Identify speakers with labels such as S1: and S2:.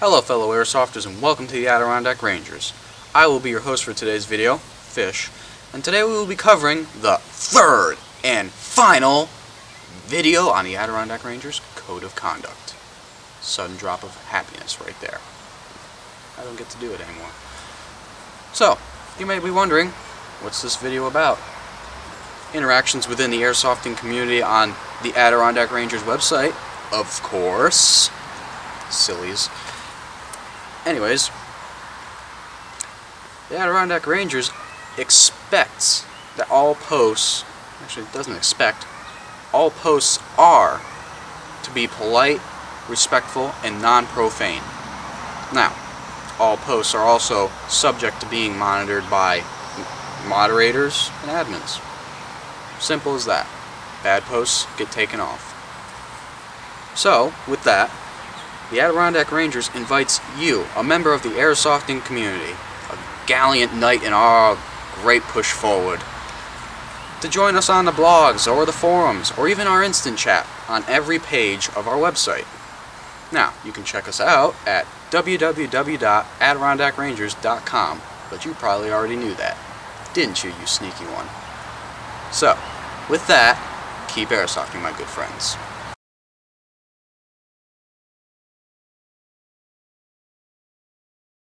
S1: Hello fellow airsofters and welcome to the Adirondack Rangers. I will be your host for today's video, Fish, and today we will be covering the third and final video on the Adirondack Rangers Code of Conduct. Sudden drop of happiness right there. I don't get to do it anymore. So, you may be wondering, what's this video about? Interactions within the airsofting community on the Adirondack Rangers website, of course. Sillies. Anyways, the Adirondack Rangers expects that all posts, actually it doesn't expect, all posts are to be polite, respectful, and non-profane. Now, all posts are also subject to being monitored by moderators and admins. Simple as that. Bad posts get taken off. So, with that, the Adirondack Rangers invites you, a member of the airsofting community, a gallant knight in our great push forward, to join us on the blogs or the forums or even our instant chat on every page of our website. Now, you can check us out at www.adirondackrangers.com, but you probably already knew that, didn't you, you sneaky one? So, with that, keep airsofting, my good friends.